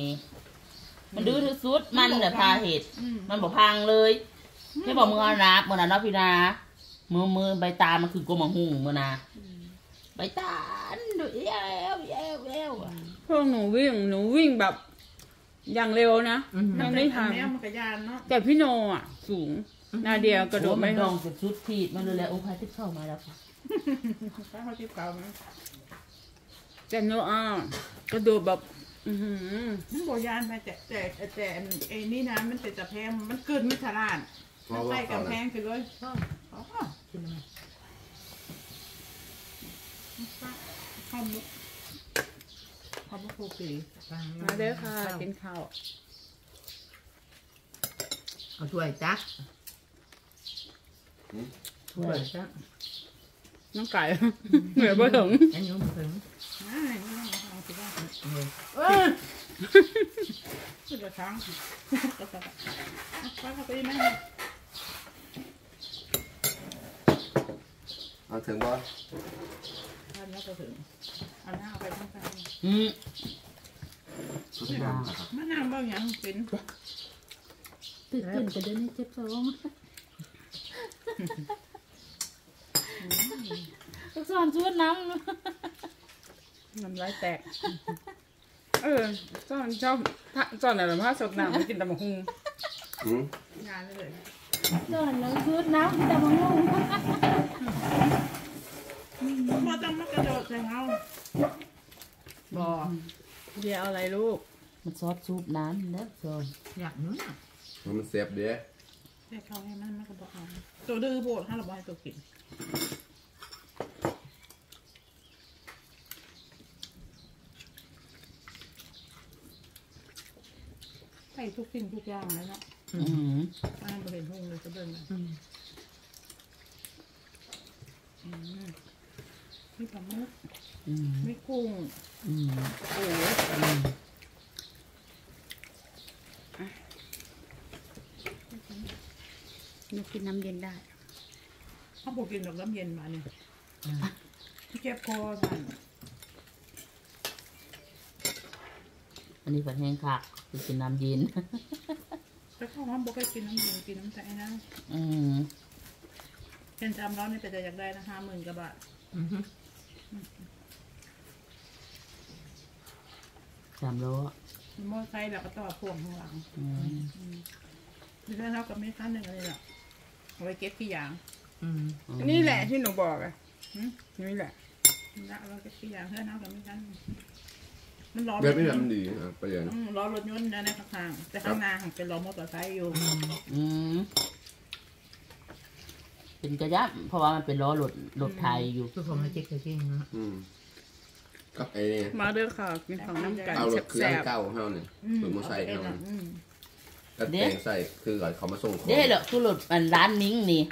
นี่มันดื้อที่สุดมันแหละพาเหตุอืมมันบอกพังเลยไม่บอกมือเอานะมือนะเนาะพี่นามือมือใบตาลมันคือกลมหุ่งมือนะใบตาลดูเอ้วเอ้วเอ้วอะพวกหนูวิ่งหนูวิ่งแบบ อย่างเร็วนะอือหือยังไม่ทันอันเนี้ยมันกระยานเนาะแต่พี่โนอะ สูงนาเดียกระโดดไม่โอ้ยนลดองงสุดชุดทีดมันเลยแหละโอ้พายที่เข้ามาแล้วค่ะถ้าเขาที่เก่ามันแต่โนอะกระโดดแบบ อือหือมันโบยานไปแต่แต่แต่แต่ไอ้นี่นะมันเป็นตะแพงมันเกินไม่ฉลาดเพมันราะว่าใส่เขากำแพน่ะงไปเลยอ๋อกินอะไรข้าวมุกข้าวมุกโคปีมาเด้อค่ะกินข้าวเอาถ้วยจ้ะถ้วยจ้ะน้องไก่ เหนื่อยบ่ถึงอันนี้มันถึงไม่ไม่ต้องเอา สิว่าเลยเออสุดกระชังกระชังป้าเข้าไปไหมเอาถึงบ่ท่านแล้วก็ถึงเอาหน้าไปทั้งใจอืมสุดยอดครับมะนาวบางอย่างเป็นตื่นเต้นจะเดินให้เจ็บท้องลูกสอนชุดน้ำ น้ำลายแตก เออจอนชอบถ้าจอนอะไรผ้าสดน้ำไม่กินตำบักหุ่งอืมงานเลยสอนแล้วชุดน้ำที่ตะบังงพอต้องมากระโดดใส่เงาบอเดียวเอาอะไรลูก มันซอสชุบน้ำแล้วสอนอยากนู้นมันเสียบเด้ใส่เขาให้มันมันก็บอกเอาตัวดื้อโบดถ้าเราบอกให้ตัวกิน ทุกสิ่งทุกอย่างเลยเนาะอืมอ่านบริเวณห้องเลยก็เดินมาอืมมีปลาหมึกอืมมีกุ้งอืมโอ้โหหนูกินน้ำเย็นได้ เขาบอกกินดอกน้ำเย็นมาเนี่ยเจ็บคอท่าน อันนี้ผัดแห้งค่ะคือกินน้ำเย็นแต่เขาว่าบอกให้กินน้ำเย็นกินน้ำใจนะอืมเป็นจำร้อนนี่เป็นแต่อยากได้นะห้าหมื่นกว่าบาทอือฮึสามโลมอไซค์แล้วก็ต่อพ่วงข้างหลังอืมหรือถ้าเรากับไม่คันหนึ่งอะไรหรอกเอาไว้เก็บขี้ยางอืมนี่แหละที่หนูบอกอะหืมนี่แหละนะเราเก็บขี้ยางเพื่อนเอากับไม่คัน มันล้อรแบบถนี้ยนมันต์ดีอะประหยัดอืมล้อรถยนต์นะในข้างๆแต่ข้างหน้าของเป็นล้อมอเตอร์ไซค์อยู่อืมเป็นกระยับเพราะว่ามันเป็นล้อรถรถไทยอยู่ คือผมให้เจ๊กเจ๊กนะอืมกับไอ้นี่มาเด้อค่ะกินของน้ำไก่เอารถเครื่แซ่องบเก่าเฮาเนี่ยอืมรถมอเตอร์ไซค์เอเฮาไปเองเนี่ยอะอืมแล้วแต่งใส่คือก่อนเขามาส่งของเด้เหรอคือรถอันร้านมิ้งนี่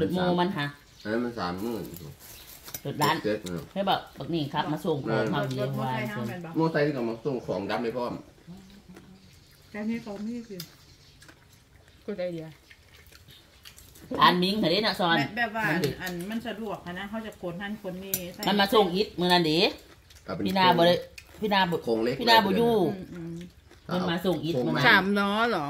รถโมมันฮะอันนั้นมันสามหมื่น รถร้านเจ็ดเนาะให้บอกบักนี่ครับมาส่งของรเขาถเดีรยวถมอเตอร์วาไซยค์ห้างเป็นแบบมอเตอร์ไซค์ที่เขามาส่งของดับไม่พร้อมแค่นี้เขาไม่สิกูได้เดียวร้านมิ้งเห็นได้นะซอนแบบแบบว่ามันดิอันมันสะดวกอะนะเขาจะคนท่านคนนี้ใส่มันมาส่งอิฐมือนันเดีก็เป็พี่นาบริพี่นาบโครงเล็กพี่นาบอยู่อืมอืมมันมาส่งอิฐมันสามล้อเหรอ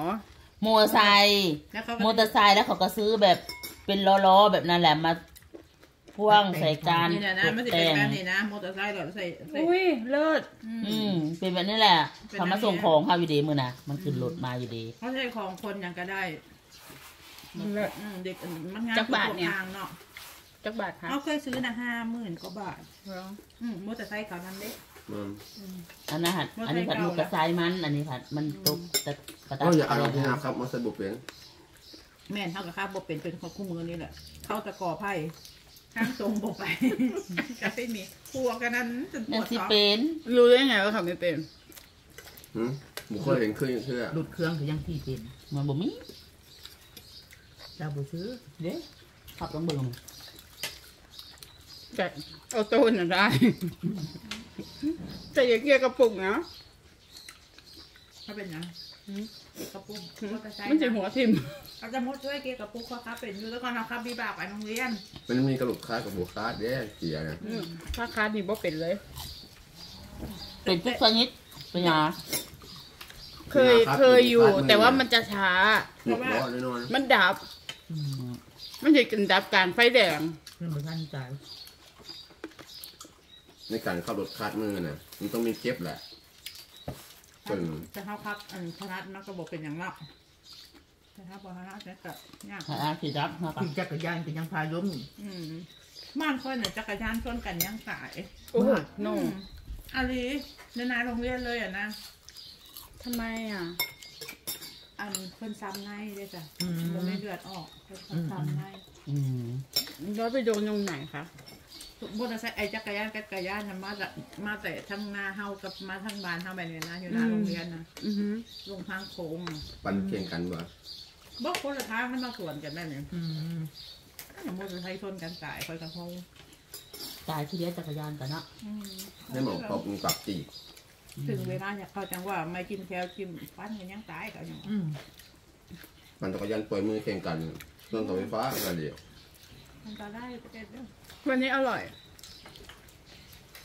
มอเตอร์ไซค์แล้วเขามอเตอร์ไซค์แล้วเขาก็ซื้อแบบเป็นล้อๆแบบนั้นแหละมา พ่วงใส่การนี่นะนะตกมันจะแต่เป็นงแบบนี้นะมอเตอร์ไซค์เราใส่ใส่อุ้ยเลิศอืมเป็นแบบนี้แหละเขามาส่งของเขาอยู่ดีมือนะมันขึ้นรถมาอยู่ดีเขาใช้ของคนอย่างก็ได้เลิศอืมเด็กมันงานจักบาทเนี่ยทางเนาะจักบาทค่ะเขาเคยซื้อนะห้าหมื่นกว่าบาทเหรออืมมอเตอร์ไซค์เขานั้นเด็กอืมอันนั้นหัดอันนี้ผัดมอเตอร์ไซค์มัน อันนี้ผัดมันตกตะกระตัก็อย่าเอาที่นาครับมอเตอร์ไซค์บุกเป็นแม่นเท่ากับข้าวบเป็นเป็นของคู่มือนี่แหละเข้าตะกอไผ่ ข้างทรงบกไปจะไม่มีครัวกันนั้นจนปนั่นวดสิท้องเป็นรู้ได้ไงว่าเขาไม่เป็นหืมบุคคลเห็นขึ้นเชื่อหลุดเครื่องคือยังที่เป็นมันบ่มีเราบ่ซื้อเด้ขับต้องเบิ่งแต่เอาโต้นน่ะได้ แต่อย่าเกี่ยวกระปุกนะเขาเป็นยัง กระปุกมอเตอร์ไซค์มันจะหัวทิ่มเขาจะมุดช่วยเกียร์กระปุกเขาครับเป็นอยู่แล้วก่อนเขาครับบีบากไปโรงเรียนมันมีกระดูกคาดกับบุกคาดเด้เสียนะถ้าคาดนี่บ่เป็นเลย เป็นทุกชนิดเป็นยังมเคยเคยอยู่ แต่ว่ามันจะช้า หกร้อแน่นอนมันดับ มันจะกินดับการไฟแดงเรื่องมันทันใจในการขับรถคาดมือน่ะ มันต้องมีเก็บแหละ จนจะเข้าครับอันพนัดมันก็บอกเป็นอย่างนั้นแต่ถ้าบอกพนัดเนี่ยก็ยากอาสิรับมากับขี่จักรยานก็ยังพาล้มอืมบ้านคนเนี่ยจักรยานชนกันยังสายโอ้โหโน่อืมอาลีในนายโรงเรียนเลยอะนะทำไมอะ อันเพิ่นซ้ำในเลยจ้ะอืมบ่ได้เลือดออกเพิ่นซ้ำในอืมแล้วไปโดนตรงไหนคะ มอเตอร์ไซค์ไอ้จักรยานกับจักรยานน่ะมาจากมาแต่ทั้งหน้าเฮากับมาทั้งบ้านเฮาแบบนี้นะอยู่หน้าโรงเรียนนะอือหือลงทางโค้งอะปันเคียงกันบ่บอกคนละทางมันมาสวนกันได้เนี่ยอืมมอเตอร์ไซค์ชนกันตายคอยกับเขาตายที่เลี้ยงจักรยานกันเนาะอืมให้หมอตบมึงกลับจีกถึงเวลาอยากเข้าจังว่าไม่กินแคลกินฟันกันยังตายกันยังอืมมันจักรยานปล่อยมือเคียงกันเครื่องเสาไฟฟ้าอะไรเดียวมันตายได้ประเทศเด้อ วันนี้อร่อย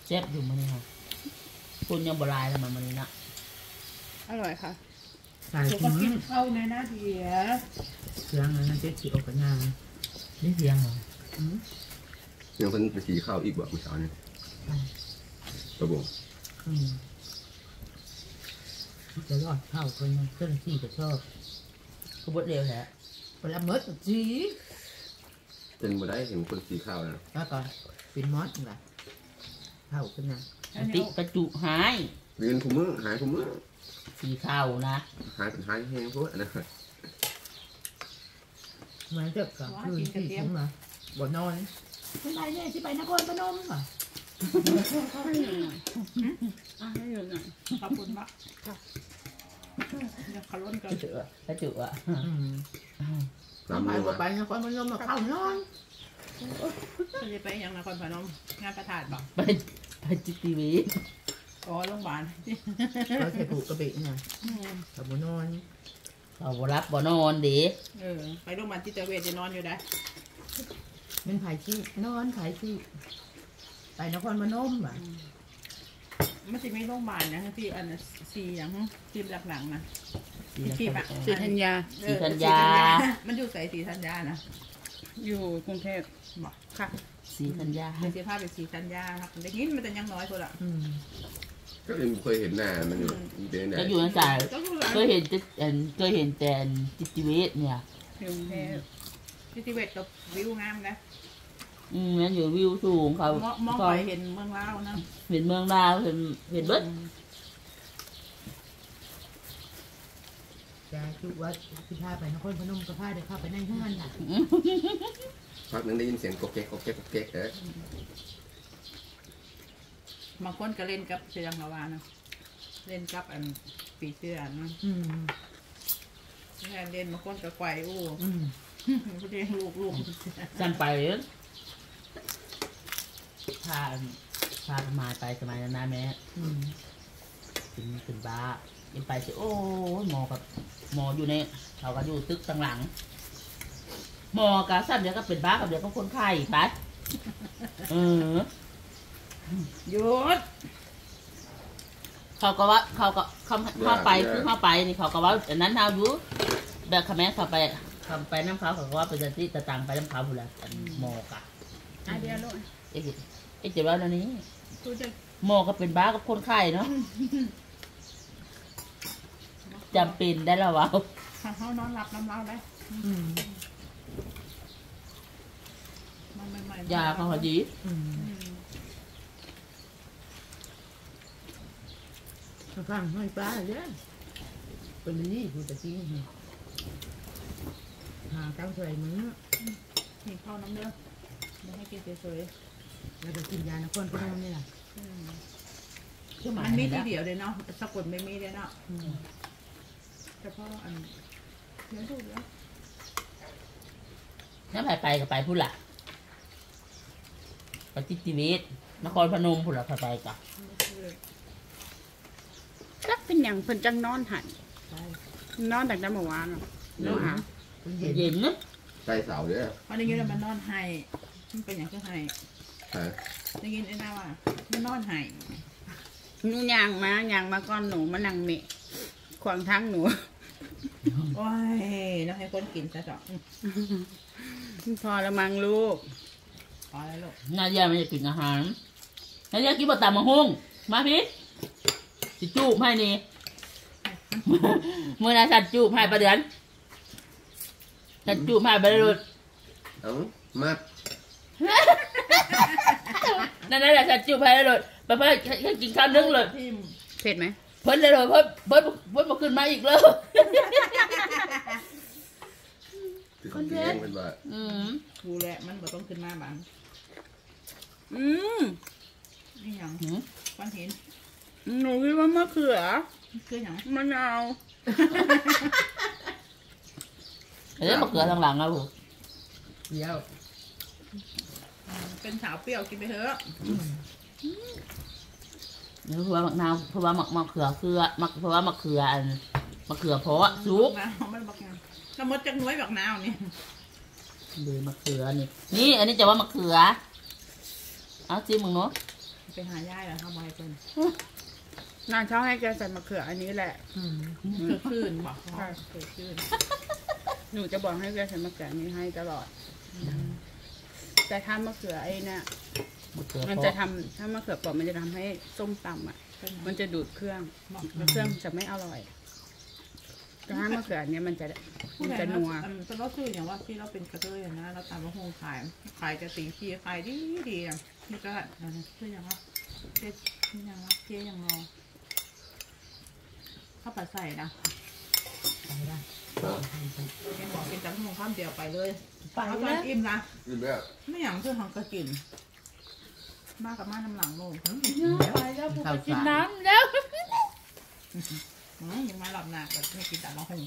เจ็บอยู่มันนี่ค่ะคุณยังบลายทำไมมันนี่นะอร่อยค่ะสายเดี๋ยวถึก็งกินเข้าวในหน้าเดียเสียงอะไรนะเจ๊ขี่ออกกันยาได้เสียงเหรออืมยังเพิ่นไปสีข้าวอีกบ่เมื่อเช้านี้กระบอกอืมจะรอดเข้าคนนะเครื่องที่ก็ชอบคือบดเร็วแหละเวลาเมดจี เป็นบ่ได้เห็นคนสีข้าวนะแล้วก่อนเป็นมอสล่ะเข้ากันนะสติกระจุหายเรียนคุมือหายคุมือสีข้าวนะหายเป็นหายแห้งโพดนะมาเจอกับคืนที่ผมมาบ่นอนเป็นไรเนี่ยที่ไปนครพนมอะให้หน่อยอะให้หน่อยขอบคุณมากเดี๋ยวเขาล้นกันกระจุอะกระจุอะ อืมน้ำไปมือบ่มาไปนครพนมมาเข้านอนเขาจะไปยังนครพนมงานประทานบอกไปไปจิตติวีอ๋อโรงพยาบาลเราใส่ผูกกระเบะน่ะอืมกับบ่นอนเขาบ่รับบ่นอนเดีเออไปโรงพยาบาลจิตเวชจะนอนอยู่ได้เป็นไผ่ที่นอนไผ่ที่ไปนครพนมอะมันจะไม่โรงพยาบาลนะที่อันน่ะสีอย่างทีมหลังๆนะ สีที่แบบสีธัญญาเอสีอธัญญา มันอยู่ใส่สีธัญญานะอยู่กรุงเทพบอกค่ะสีธัญญาเป็นสีผ้าเป็นสีธัญญาครับได้ยินมันแต่ยังน้อยคนละอืมก็เลยเคยเห็นหน้ามันอยู่เป็นไหนก็อยู่ในใจก็คือเคยเห็นแต่เอิ่นเคยเห็นแต่จิตติเวชเนี่ยอยู่กรุงเทพจิตเวชกับวิวงามนะอืมนั่นอยู่วิวสูงเขามองมองเขาไปเห็นเมืองลาวนะ เห็นเมืองลาวเห็นเห็นเบิด แต่คิดว่าที่พาไปนครพนมก็พาได้เข้าไปในห้างน่ะพักนึงได้ยินเสียงก๊อกแก๊กก๊อกแก๊กก๊อกแก๊กเอ๊ะบางคนก็เล่นกับเชียงฮาวานะเล่นกับอันปีเสื้อนะอืมแม่เล่นบางคนก็ไกวอู้อืมเลี้ยงลูกลูกจำไปเลยพาพากันมาไปสมัยนั้นนะแม่อืม ถึงถึงบ้ายังไปสิโอ้ยหมอกับหมออยู่ในเขาก็อยู่ตึกตั้งหลัง หมอกับสั้นเดี๋ยวก็เป็นบ้ากับเดี๋ยวก็คนไข้ไปเออหยุดเขาก็ว่าเขาก็เขาเข้าไปคือเข้าไปนี่เขาก็ว่าอันนั้นเอาอยู่แบบคำแม่เขาไปเขาไปน้ำเขาเขาก็ว่าเป็นที่ตะตังไปน้ำเขาบุแลอันหมอกะอะเดี๋ยวลูกเอ๊ะเอ๊ะจะว่าอันนี้กูจะหมอก็เป็นบ้ากับคนไข้เนาะ จำเป็นได้แล้ววะเขานอนหลับน้ำเล่าได้มันใหม่ๆยาเขาพอดีอืมอืมข้างห้อยปลาเนี่ยเป็นนี่กูจะกินหาตั้งใจมือมีข้าวน้ำเด้อไม่ให้กินเฉยๆแล้วก็กินยานครพนมนี่แหละๆอืมคือหมามันมีทีเดียวเลยเนาะสะกดไม่มีเลยเนาะ เฉพาะอันเดี๋ยวดูเดี๋ยวน้ำไปไปก็ไปพูดละปฏิทิเวศนครพนมพูดละไปไปกับจักเป็นอย่างเพิ่นจังนอนหันใช่นอนแต่แต่เมื่อวานอะนอนหาคุณเห็นเย็นนะใกล้เสาเด้อวันนี้เรามันนอนไห้มันเป็นอย่างที่ไห้ฮะได้ยินไอ้หน้าว่ามันนอนไห้หนูย่างมาย่างมาก่อนหนูมานั่งเมะขวางทางหนู โอ้ยน้องให้คนกินซะจ้ะอืมพอละมังลูก พอแล้วลูกนาเดียไม่ได้กินอาหารนาเดียกินบะตามมาหุ้งมาพี่สิจูบให้นี่ เมื่อนาสัตว์จูบให้ประเดือนสัตว์จูบให้ประเดือนเอ้ามานั่นนั่นแหละสัตว์จูบให้ประเดือนประเพิ่นแค่กินข้าวนึ่งเลยทิมเผ็ดไหม เพิ่นเลยเลยเพิ่นเพิ่นเพิ่นมาขึ้นมาอีกเลยคือคนเลี้ยงเป็นว่าอืมดูแลมันบ่ต้องขึ้นมาบังอืมนี่หยังหืมก้อนหินหนูคิดว่ามะเขือคือหยังมะนาวเดี๋ยวมะเขือทางหลังเอาผมเดี๋ยวเป็นสาวเปรี้ยวกินไปเถอะ เดี๋ยวเพราะว่ามะนาวเพราะว่ามะมะเขือเขือมะเพราะว่ามะเขืออันมะเขือเพราะสุกนะมันบักงามแล้วมดจักหน้อยบักนาวนี่ดูมะเขือนี่ นี่อันนี้จะว่ามะเขือ เอาจิ้มมึงเนาะไปหายายแล้วทำไมเป็นนางชอบให้แกใส่มะเขืออันนี้แหละอืมคือคลื่นบอกใช่คือคลื่นหนูจะบอกให้แกใส่มะเขืออันนี้ให้ตลอด แต่ถ้ามะเขือไอ้เนี่ย มะเขือมันเพจะราะทำถ้ามะเขือเปอกมันจะทำให้ส้มตำอะ มันจะดูดเครื่องแล้วเครื่องจะไม่อร่อย แต่ถ้ามะเขืออันเนี้ยมันจะมันจะนัว แต่เราคืออย่างว่าที่เราเป็นกระเทยอะนะเราตามมาหงขายขายจะสีทีขายดีดีอะนี่ก็คืออย่างว่าเจ๊นี่อย่างว่าเจ๊อย่างรอข้าวผัดใส่นะไปละแกบอกกินจากหงข้ามเดียวไปเลยไปเอาตอแล้นวอิ่มนะคือแบบไม่อย่างคือหังก็กิน มากับมาน้ำหลังโน่นไปแล้วผมไปกินน้ำแล้วอืมยังมาหลับหนักแต่ไม่กินแต่ละหง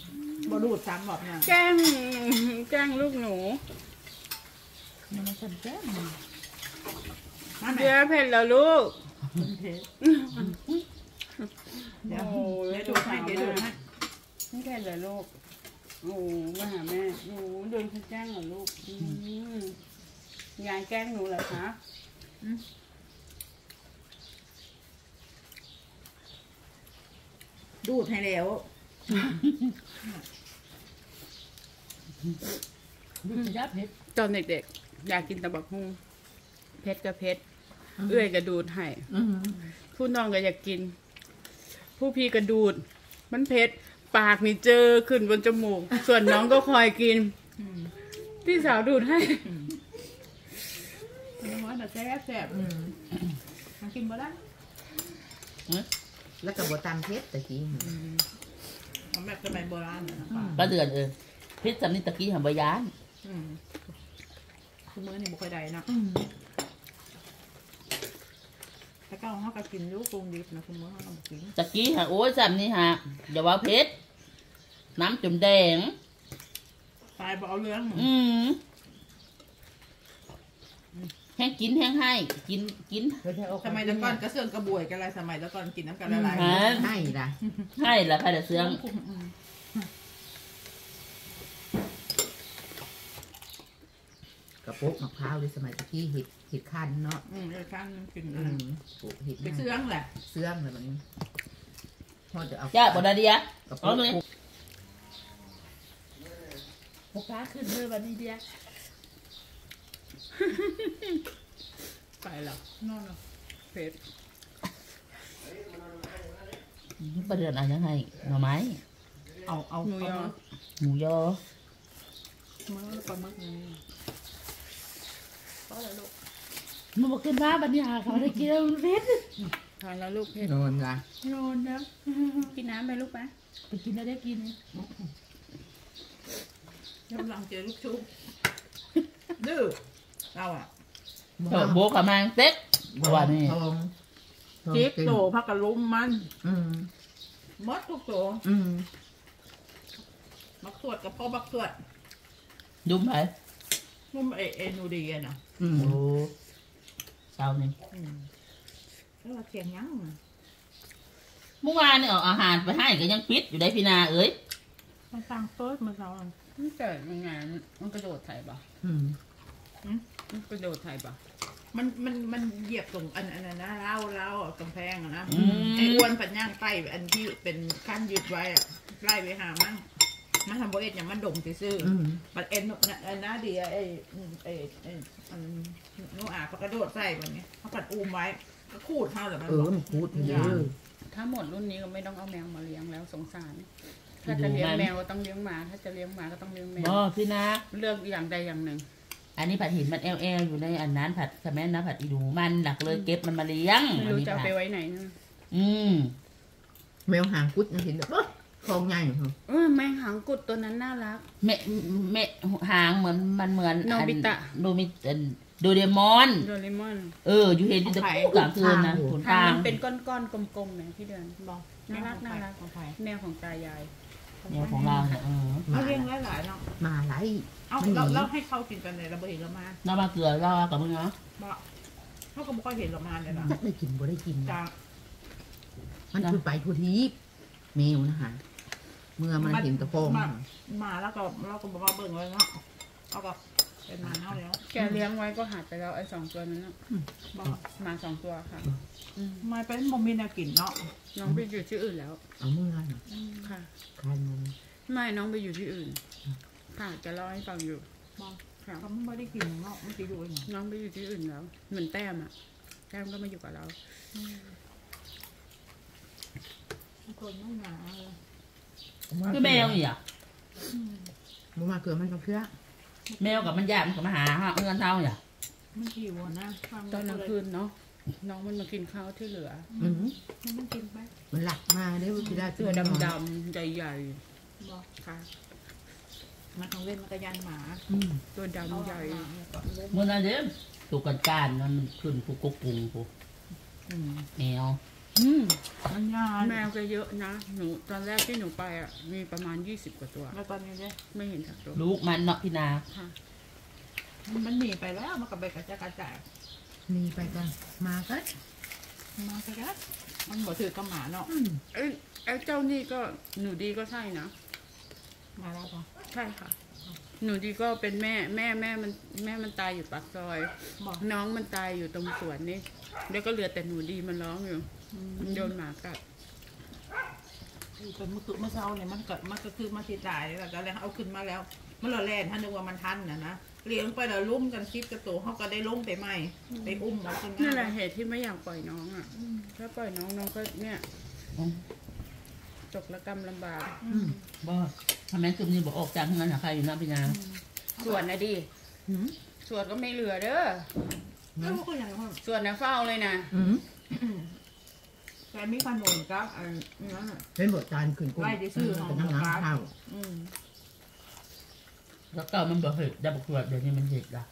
บดูดซ้ำหลับหนักแกล้งแกล้งลูกหนูมันไม่ใช่แก้มมาไหนเดี๋ยวเผ็ดแล้วลูกเดี๋ยวโอ้ยเดี๋ยวดูดให้เดี๋ยวดูดให้ไม่เผ็ดเลยลูกโอ้มาหาแม่โอ้โดนเขาแกล้งเหรอลูกอืมยายแกล้งหนูเหรอคะ ดูดให้แล้วดูสิยับเผ็ดตอนเด็กๆอยากกินตะบักหุ่งเผ็ดก็เผ็ดเอื้อยกระดูดให้อืมผู้น้องก็อยากกิน ผู้พี่กระดูด มันเผ็ดปากนี่เจอขึ้นบนจมูก ส่วนน้องก็คอยกินพี่สาวดูดให้น้ำมันแต่แซ่บแซ่บอืมมากินบ่ได้ แล้วก็บตามเพชรตะกี้ทำแบบสมัยโบราณนะปลาเดือนเออเผ็ดสำนิตะกี้หำบยานอืมคือมื้อนี่บ่ค่อยได้นะอืมแต่ก็เขาก็กินอยูกรุงดิบนะคือมื้อเราบ่กินตะกี้ฮะโอ้ยสำนี่ฮะอย่าว่าเผ็ดน้ำจมแดง ตายบ่เอาเรื่องอืม แห้งกินแห้งให้ กินกินเพื่อให้เอาสมัยแตะก่อนกระเสื่องกระบวยกันอะไรสมัยแตะก่อนกินน้ำกันละลายฮะให้ละให้ละใครจะเสื่องกระปุกมะพร้าวในสมัยตะกี้เห็ดเห็ดคันเนาะอืมเออข้างกินอืมปลูกเห็ดไปนั่นเสื่องแหละเสื่องเลยมันพอจะเอาจ้าบดาเดียกระเอาปุกเลยปลูกโอกาขึ้นเลยวันนี้เดีย ไปแล้วนอนเนาะเผ็ดปลาเดือนเอะไรยังไงหน่อไม้เอาเอาหมูยอหมูยอมื้อปลาหมึกนี่ก็เลยลูกมันบอกขึ้นมาบันนี้หาเขาได้กินแล้วมันเผ็ดทานแล้วลูกเผ็ดนอนละนอนนะกินน้ำไปลูกไหมไปกินแล้วได้กินกำลังเจอลูกชุบดื้อ เราอะเออโบกกับมังเต็กว่านี่ทองทองจิ๊กเต็มโตพักกะลุมมันอืมมดทุกโตอืมบักสวดกับพ่อบักสวดยุ่มไปนุ่มเอเอนูดีอะนะอืมโอ้เช้านี่อืมแล้วว่าเสียงยังเมื่อวานนี่เอาอาหารไปให้ก็ยังปิดอยู่ได้พี่นาเอ้ยมันฟังเฟิร์สมาเช้าอะมันเกิดยังไงมันกระโดดไถ่ปะอืมมัน กระโดดไถ่ปะมันมันมันเหยียบตรงอันอันนั้นนะเล่าเล่ากำแพงอะนะอืมไอ้อ้วนปัญญางไต้อันที่เป็นขั้นยึดไว้อะไล่ไปหามันมันทำโบเอ็ดอย่างมันดมซื่อๆอืมบัดเอ็นน่ะอันน่าดีอะไอ้อืมไอ้ไอ้อันโนอาเขากระโดดใส่แบบนี้เขาปัดอูมไว้ก็คูดเท่าแต่มันเออมันพูดเยอะถ้าหมดรุ่นนี้ก็ไม่ต้องเอาแมวมาเลี้ยงแล้วสงสาร ถ้าจะเลี้ยงแมวก็ต้องเลี้ยงหมา ถ้าจะเลี้ยงหมาก็ต้องเลี้ยงแมวบ่พี่นะเลือกอย่างใดอย่างหนึ่ง อันนี้ผัดเห็นมันแอลแอลอยู่ในอันนั้นผัดคาแม่นะผัดอีดูมันหนักเลยเก็บมันมาเลี้ยงไม่อันรู้นี้จะเอาผัดไปไว้ไหนนะอืมแมวหางกุดนะเห็นแบบคลองใหญ่เหรอเออแมงหางกุดตัวนั้นน่ารักเมะเมะหางเหมือนมันเหมือนโนบิตะโนบิตะโดเรมอนโดเรมอน เออ อยู่เห็นอยู่ตะกู้กลางคืนนะขนหางทางมันเป็นก้อนๆกลมๆเนี่ยพี่เดือนบอกน่ารักน่ารักของใครแมวของตายาย เนี่ยของเราเนี่ยเออเอาเลี้ยงหลายๆเนาะมาไหลเอามันหนีเราเราให้เขากินกันเลยเราไม่เห็นเรามาเรามาเกลือเรากับมึงเนาะบอกเขาก็ไม่ค่อยเห็นเรามาเนี่ยนะจักได้กินบ่ได้กิน จ้ามันคือไปทุกทีแมวนะฮะเมื่อมันเห็นตะโพงมามาแล้วก็เราก็บอกว่าเบิ่งไว้เนาะเอาก็ เป็นมาเน่าแล้วแกเลี้ยงไว้ก็หายไปแล้วไอ้สองตัวนั้นน่ะบอกหมาสองตัวค่ะอืมมาเป็นโมมีแนวกินเนาะน้องไปอยู่ที่อื่นแล้ว เอาเมื่อน่ะค่ะคานมันไม่น้องไปอยู่ที่อื่น ค่ะจะเล่าให้ฟังอยู่ บอกค่ะ เขาไม่ได้กินเนาะมันจะอยู่เองน้องไปอยู่ที่อื่นแล้ว เหมือนแต้มอะ แต้มก็มาอยู่กับเราคนไม่หนาเลย คือแมวนี่อะมันมาเกลือมันก็เพื่อ แมวกับมันยากมันกับมาหาฮะเงินเท่าเนี่ยมันหิวอะนะฟังตอนกลางคืนเนาะน้องมันมากินข้าวที่เหลืออืมมันมันกินไปมันหลักมาได้เวลาตัวดำดำๆใหญ่บอกๆค่ะมันต้องเล่นมันก็ยันหมาอืมตัวดำใหญ่เมื่อนั้นเด้อตุกกันการมันขึ้นผูกกกุงผูอืมแมว อืมมันยานแมวก็เยอะนะ หนูตอนแรกที่หนูไปอะ มีประมาณยี่สิบกว่าตัว แล้วตอนนี้เนี่ยไม่เห็นสักตัวลูกมันเนาะพี่นา ค่ะ มันหนีไปแล้วมันก็ไปกระจายกระจายหนีไปกันมาก็มาสักแล้วมันบอกถือกับหมาเนาะอืมเอ้ยไอ้เจ้านี่ก็หนูดีก็ใช่นะ มาแล้วปะใช่ค่ะ หนูดีก็เป็นแม่แม่แม่มันแม่มันตายอยู่ปากซอย บอกน้องมันตายอยู่ตรงสวนนี่ แล้วก็เหลือแต่หนูดีมันร้องอยู่มัน โดนหมากัดเป็นเมื่อคืนเมื่อเช้าเนี่ยมันก็มันก็คือมาติดตายแล้วก็เลยเอาขึ้นมาแล้ว มันละแล่นถ้านึกว่ามันทันนะนะเลี้ยงไปแล้วลุ่มกันคิดกระตัวเขาก็ได้ลุ่มไปใหม่ไปอุ้มเอาขึ้นนั่นมาแหละเหตุที่ไม่อยากปล่อยน้องอะถ้าปล่อยน้องน้องก็เนี่ยอืมตกระกรรมลำบากอืมบ่ทำไมคืนนี้บอกออกจากเงินหาใครอยู่นะพี่นาส่วนนะดิอืมส่วนก็ไม่เหลือเด้อแล้วมันก็อย่างนั้นส่วนนะเฝ้าเลยนะอืม แต่มีขนมกับอันนั้นอะ เป็นบทการขึ้นกุ้งไล่ที่ซื้อของ เป็นน้ำน้ำข้าวอืม แล้วก็มันบอกเห็ดได้บอกตรวจเดี๋ยวนี้มันเห็ดละ